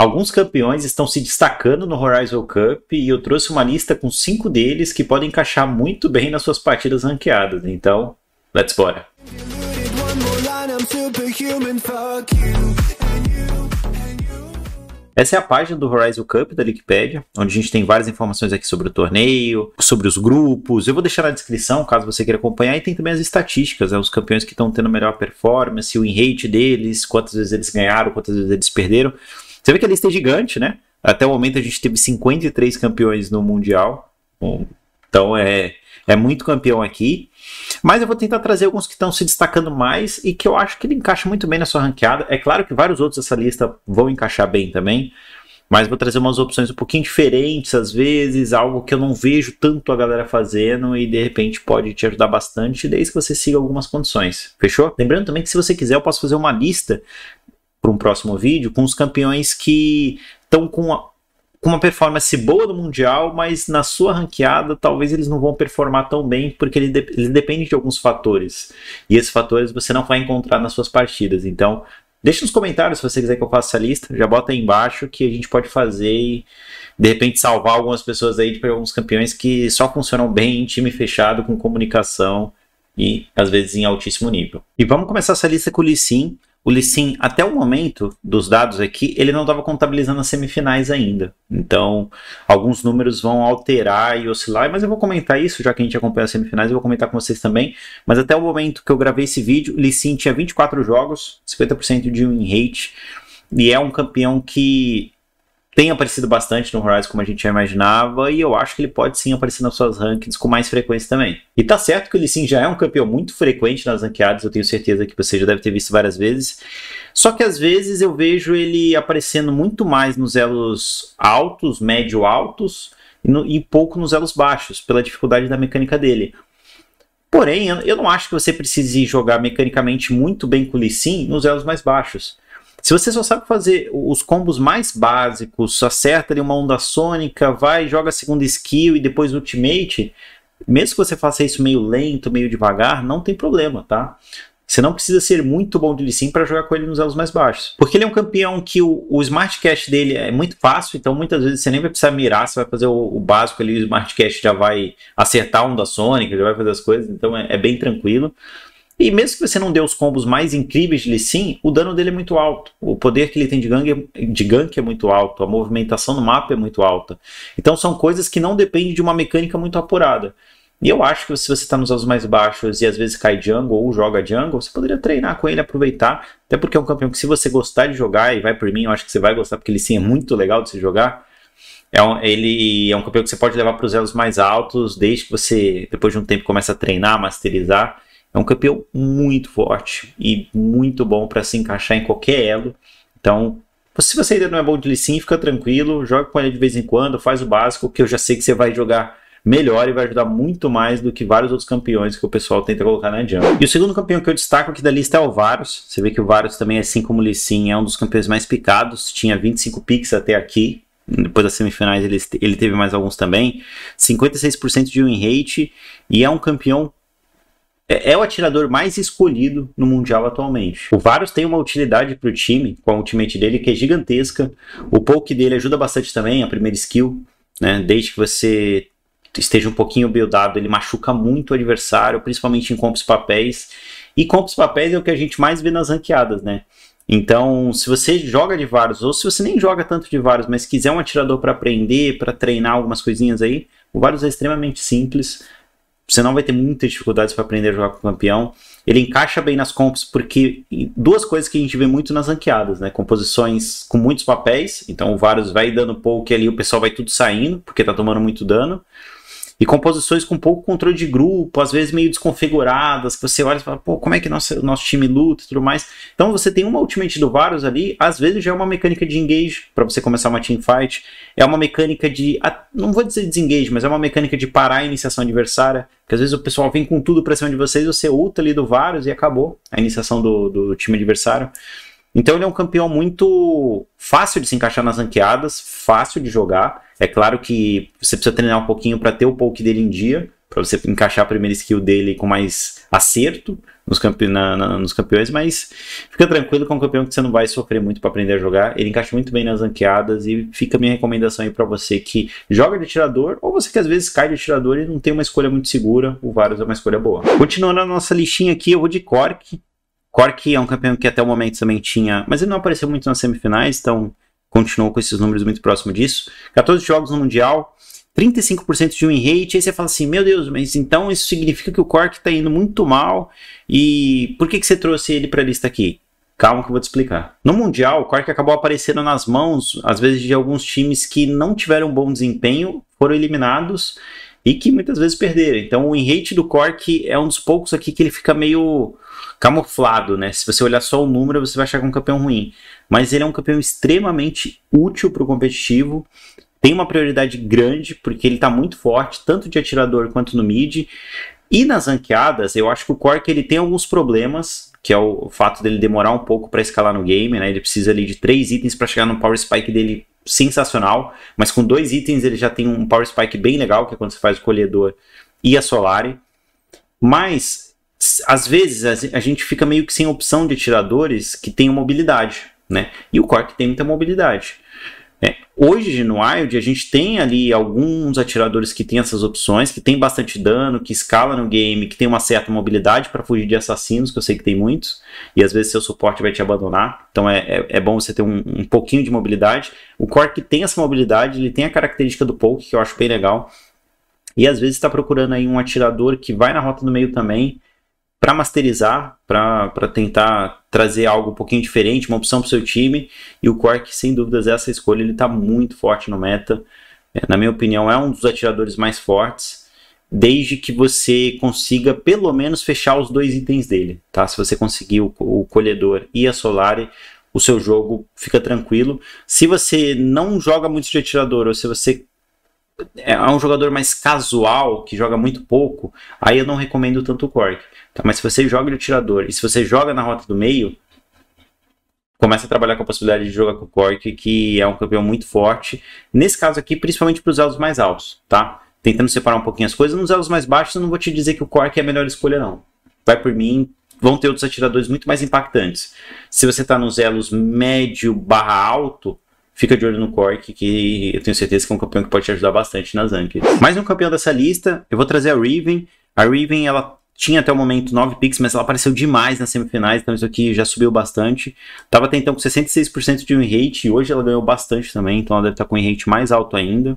Alguns campeões estão se destacando no Horizon Cup e eu trouxe uma lista com cinco deles que podem encaixar muito bem nas suas partidas ranqueadas. Então, let's bora! Essa é a página do Horizon Cup da Wikipedia, onde a gente tem várias informações aqui sobre o torneio, sobre os grupos. Eu vou deixar na descrição, caso você queira acompanhar, e tem também as estatísticas, né, os campeões que estão tendo melhor performance, o win rate deles, quantas vezes eles ganharam, quantas vezes eles perderam. Você vê que a lista é gigante, né? Até o momento a gente teve 53 campeões no Mundial. Então é, é muito campeão aqui. Mas eu vou tentar trazer alguns que estão se destacando mais e que eu acho que ele encaixa muito bem na sua ranqueada. É claro que vários outros dessa lista vão encaixar bem também. Mas vou trazer umas opções um pouquinho diferentes, às vezes, algo que eu não vejo tanto a galera fazendo e de repente pode te ajudar bastante, desde que você siga algumas condições. Fechou? Lembrando também que se você quiser, eu posso fazer uma lista para um próximo vídeo com os campeões que estão com com uma performance boa no Mundial, mas na sua ranqueada talvez eles não vão performar tão bem, porque ele, de, ele depende de alguns fatores. E esses fatores você não vai encontrar nas suas partidas. Então, deixa nos comentários se você quiser que eu faça essa lista. Já bota aí embaixo que a gente pode fazer e de repente salvar algumas pessoas aí de alguns campeões que só funcionam bem em time fechado, com comunicação e às vezes em altíssimo nível. E vamos começar essa lista com o Lee Sin o Lissin, até o momento dos dados aqui, ele não estava contabilizando as semifinais ainda. Então, alguns números vão alterar e oscilar, mas eu vou comentar isso, já que a gente acompanha as semifinais, eu vou comentar com vocês também. Mas até o momento que eu gravei esse vídeo, o Lissin tinha 24 jogos, 50% de win rate, e é um campeão que tem aparecido bastante no Horizon como a gente já imaginava, e eu acho que ele pode sim aparecer nas suas rankings com mais frequência também. E tá certo que ele sim já é um campeão muito frequente nas ranqueadas, eu tenho certeza que você já deve ter visto várias vezes. Só que às vezes eu vejo ele aparecendo muito mais nos elos altos, médio altos, e, no, e pouco nos elos baixos, pela dificuldade da mecânica dele. Porém, eu não acho que você precise jogar mecanicamente muito bem com o Lee Sin nos elos mais baixos. Se você só sabe fazer os combos mais básicos, acerta ali uma onda sônica, vai, joga a segunda skill e depois ultimate, mesmo que você faça isso meio lento, meio devagar, não tem problema, tá? Você não precisa ser muito bom de Lee para jogar com ele nos elos mais baixos. Porque ele é um campeão que o, o Smart Cash dele é muito fácil, então muitas vezes você nem vai precisar mirar, você vai fazer o, o básico ali, o Smart Cash já vai acertar a onda sônica, já vai fazer as coisas, então é, é bem tranquilo. E mesmo que você não dê os combos mais incríveis de Lee Sin, o dano dele é muito alto. O poder que ele tem de gank, é, de gank é muito alto, a movimentação no mapa é muito alta. Então são coisas que não dependem de uma mecânica muito apurada. E eu acho que se você está nos anos mais baixos e às vezes cai jungle ou joga jungle, você poderia treinar com ele, aproveitar. Até porque é um campeão que se você gostar de jogar, e vai por mim, eu acho que você vai gostar, porque ele sim é muito legal de se jogar. É um, ele é um campeão que você pode levar para os elos mais altos, desde que você, depois de um tempo, comece a treinar, masterizar. É um campeão muito forte e muito bom para se encaixar em qualquer elo. Então, se você ainda não é bom de Lee fica tranquilo, joga com ele de vez em quando, faz o básico, que eu já sei que você vai jogar melhor e vai ajudar muito mais do que vários outros campeões que o pessoal tenta colocar na jungle. E o segundo campeão que eu destaco aqui da lista é o Varus. Você vê que o Varus também, assim como o Lee Sin, é um dos campeões mais picados, tinha 25 picks até aqui. Depois das semifinais ele, ele teve mais alguns também. 56% de win rate e é um campeão é, é o atirador mais escolhido no Mundial atualmente. O Varus tem uma utilidade para o time, com a ultimate dele, que é gigantesca. O poke dele ajuda bastante também, a primeira skill. Né? Desde que você esteja um pouquinho buildado, ele machuca muito o adversário, principalmente em compos papéis. E compos papéis é o que a gente mais vê nas ranqueadas, né? Então, se você joga de Varus, ou se você nem joga tanto de Varus, mas quiser um atirador para aprender, para treinar algumas coisinhas aí, o Varus é extremamente simples você não vai ter muitas dificuldades para aprender a jogar com o campeão. Ele encaixa bem nas comps porque duas coisas que a gente vê muito nas ranqueadas, né? Composições com muitos papéis, então o Varus vai dando poke ali, o pessoal vai tudo saindo porque tá tomando muito dano e composições com pouco controle de grupo, às vezes meio desconfiguradas, que você olha e fala, pô, como é que nosso, nosso time luta e tudo mais. Então você tem uma ultimate do Varus ali, às vezes já é uma mecânica de engage para você começar uma team fight, é uma mecânica de, não vou dizer desengage, mas é uma mecânica de parar a iniciação adversária, que às vezes o pessoal vem com tudo pra cima de vocês, você ulta ali do Varus e acabou a iniciação do, do time adversário. Então ele é um campeão muito fácil de se encaixar nas ranqueadas, fácil de jogar. É claro que você precisa treinar um pouquinho para ter o poke dele em dia, para você encaixar a primeira skill dele com mais acerto nos, campe na, na, nos campeões, mas fica tranquilo com é um campeão que você não vai sofrer muito para aprender a jogar. Ele encaixa muito bem nas ranqueadas e fica a minha recomendação aí para você que joga de atirador ou você que às vezes cai de atirador e não tem uma escolha muito segura. O Varus é uma escolha boa. Continuando a nossa listinha aqui, eu vou de Cork. Cork é um campeão que até o momento também tinha, mas ele não apareceu muito nas semifinais, então continuou com esses números muito próximo disso. 14 jogos no Mundial, 35% de win rate, aí você fala assim, meu Deus, mas então isso significa que o Cork está indo muito mal, e por que, que você trouxe ele para a lista aqui? Calma que eu vou te explicar. No Mundial, o Cork acabou aparecendo nas mãos, às vezes, de alguns times que não tiveram bom desempenho, foram eliminados e que muitas vezes perderam. Então o win rate do Cork é um dos poucos aqui que ele fica meio camuflado, né? Se você olhar só o número, você vai achar que é um campeão ruim. Mas ele é um campeão extremamente útil para o competitivo. Tem uma prioridade grande, porque ele está muito forte, tanto de atirador quanto no mid. E nas ranqueadas, eu acho que o Cork ele tem alguns problemas, que é o, fato dele demorar um pouco para escalar no game, né? Ele precisa ali de três itens para chegar no power spike dele sensacional, mas com dois itens ele já tem um power spike bem legal, que é quando você faz o colhedor e a Solari. Mas às vezes a gente fica meio que sem opção de atiradores que tenham mobilidade, né? E o Cork tem muita mobilidade. É, hoje no Wild a gente tem ali alguns atiradores que têm essas opções, que tem bastante dano, que escala no game, que tem uma certa mobilidade para fugir de assassinos, que eu sei que tem muitos, e às vezes seu suporte vai te abandonar, então é, é, é bom você ter um, um, pouquinho de mobilidade. O Cork tem essa mobilidade, ele tem a característica do poke, que eu acho bem legal, e às vezes está procurando aí um atirador que vai na rota do meio também, para masterizar, para tentar trazer algo um pouquinho diferente, uma opção para o seu time. E o Quark, sem dúvidas, essa escolha ele está muito forte no meta. É, na minha opinião, é um dos atiradores mais fortes, desde que você consiga pelo menos fechar os dois itens dele. Tá? Se você conseguir o, o colhedor e a Solari, o seu jogo fica tranquilo. Se você não joga muito de atirador, ou se você é um jogador mais casual, que joga muito pouco, aí eu não recomendo tanto o Cork. Tá? Mas se você joga de tirador e se você joga na rota do meio, começa a trabalhar com a possibilidade de jogar com o Cork, que é um campeão muito forte. Nesse caso aqui, principalmente para os elos mais altos, tá? Tentando separar um pouquinho as coisas. Nos elos mais baixos, eu não vou te dizer que o Cork é a melhor escolha, não. Vai por mim, vão ter outros atiradores muito mais impactantes. Se você está nos elos médio barra alto, fica de olho no Cork, que eu tenho certeza que é um campeão que pode te ajudar bastante nas rankings. Mais um campeão dessa lista, eu vou trazer a Riven. A Riven, ela tinha até o momento 9 picks, mas ela apareceu demais nas semifinais, então isso aqui já subiu bastante. Tava até então com 66% de win rate e hoje ela ganhou bastante também, então ela deve estar com win rate mais alto ainda.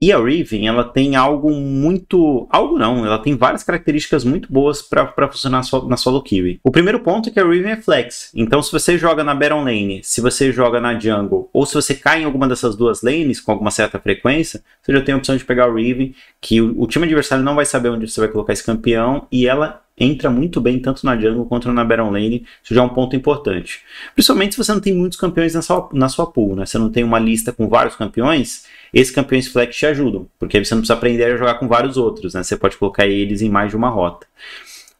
E a Riven, ela tem algo muito. Algo não, ela tem várias características muito boas para funcionar na solo queue. O primeiro ponto é que a Riven é flex. Então, se você joga na Baron Lane, se você joga na Jungle, ou se você cai em alguma dessas duas lanes com alguma certa frequência, você já tem a opção de pegar a Riven, que o, o time adversário não vai saber onde você vai colocar esse campeão, e ela entra muito bem tanto na jungle quanto na Baron Lane, isso já é um ponto importante. Principalmente se você não tem muitos campeões na sua, na sua pool, né? Você não tem uma lista com vários campeões, esses campeões flex te ajudam, porque você não precisa aprender a jogar com vários outros, né? Você pode colocar eles em mais de uma rota.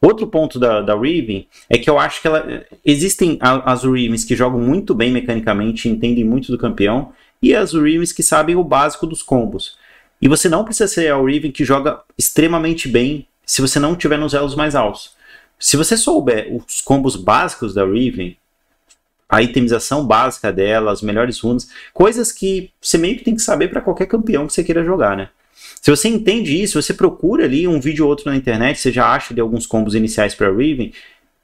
Outro ponto da, da Riven é que eu acho que ela, existem as Rivens que jogam muito bem mecanicamente, entendem muito do campeão, e as Rivens que sabem o básico dos combos. E você não precisa ser a Riven que joga extremamente bem se você não tiver nos elos mais altos. Se você souber os combos básicos da Riven, a itemização básica dela, as melhores runas, coisas que você meio que tem que saber para qualquer campeão que você queira jogar, né? Se você entende isso, você procura ali um vídeo ou outro na internet, você já acha de alguns combos iniciais para Riven,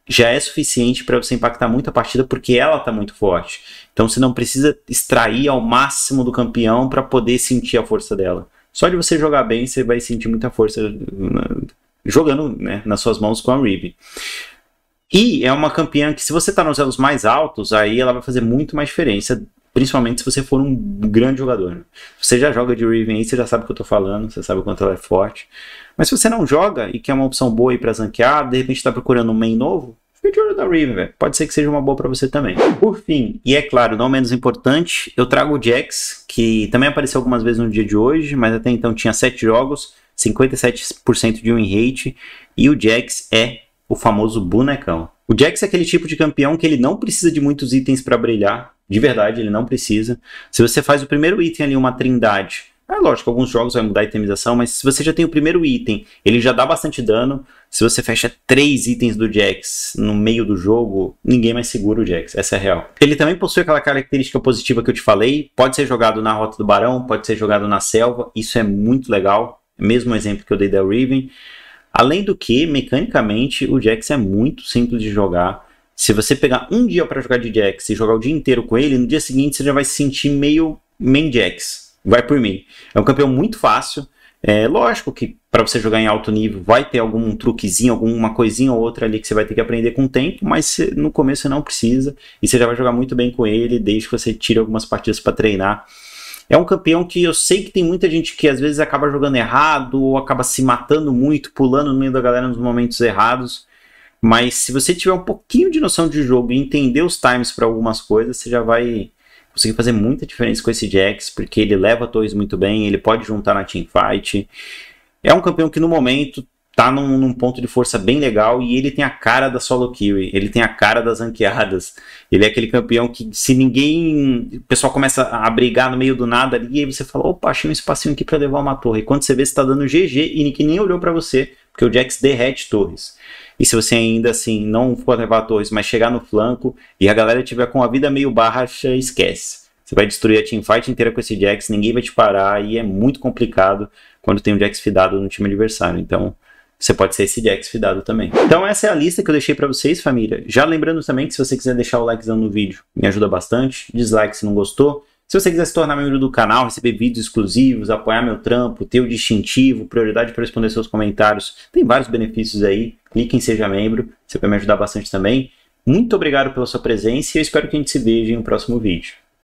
já é suficiente para você impactar muito a partida porque ela está muito forte. Então você não precisa extrair ao máximo do campeão para poder sentir a força dela. Só de você jogar bem, você vai sentir muita força jogando né, nas suas mãos com a Riven. E é uma campeã que, se você está nos elos mais altos, aí ela vai fazer muito mais diferença, principalmente se você for um grande jogador. Você já joga de Riven aí, você já sabe o que eu estou falando, você sabe o quanto ela é forte. Mas se você não joga e quer uma opção boa aí para zanquear, de repente está procurando um main novo, fica de olho da Riven, velho. Pode ser que seja uma boa para você também. Por fim, e é claro, não menos importante, eu trago o Jax, que também apareceu algumas vezes no dia de hoje, mas até então tinha 7 jogos. 57% de win rate, e o Jax é o famoso bonecão. O Jax é aquele tipo de campeão que ele não precisa de muitos itens para brilhar, de verdade, ele não precisa. Se você faz o primeiro item ali, uma trindade, É lógico, alguns jogos vai mudar a itemização, mas se você já tem o primeiro item, ele já dá bastante dano. Se você fecha três itens do Jax no meio do jogo, ninguém mais segura o Jax. Essa é a real. Ele também possui aquela característica positiva que eu te falei. Pode ser jogado na Rota do Barão, pode ser jogado na Selva. Isso é muito legal. Mesmo exemplo que eu dei da Riven. Além do que, mecanicamente, o Jax é muito simples de jogar. Se você pegar um dia para jogar de Jax e jogar o dia inteiro com ele, no dia seguinte você já vai se sentir meio main Jax. Vai por mim. É um campeão muito fácil. É lógico que para você jogar em alto nível vai ter algum truquezinho, alguma coisinha ou outra ali que você vai ter que aprender com o tempo, mas no começo você não precisa e você já vai jogar muito bem com ele desde que você tire algumas partidas para treinar. É um campeão que eu sei que tem muita gente que às vezes acaba jogando errado ou acaba se matando muito, pulando no meio da galera nos momentos errados. Mas se você tiver um pouquinho de noção de jogo e entender os times para algumas coisas, você já vai conseguir fazer muita diferença com esse Jax, porque ele leva torres muito bem, ele pode juntar na teamfight. É um campeão que no momento tá num, num, ponto de força bem legal e ele tem a cara da solo kill, ele tem a cara das ranqueadas. Ele é aquele campeão que se ninguém, o pessoal começa a brigar no meio do nada ali, e aí você fala, opa, achei um espacinho aqui para levar uma torre. E quando você vê, você tá dando GG e ninguém nem olhou para você, porque o Jax derrete torres. E se você ainda assim não for levar torres, mas chegar no flanco e a galera tiver com a vida meio baixa, esquece. Você vai destruir a teamfight inteira com esse Jax, ninguém vai te parar e é muito complicado quando tem um Jax fidado no time adversário. Então, você pode ser esse Jax fidado também. Então essa é a lista que eu deixei para vocês, família. Já lembrando também que se você quiser deixar o likezão no vídeo, me ajuda bastante. Dislike se não gostou. Se você quiser se tornar membro do canal, receber vídeos exclusivos, apoiar meu trampo, ter o distintivo, prioridade para responder seus comentários, tem vários benefícios aí. Clique em Seja Membro, você vai me ajudar bastante também. Muito obrigado pela sua presença e eu espero que a gente se veja em um próximo vídeo.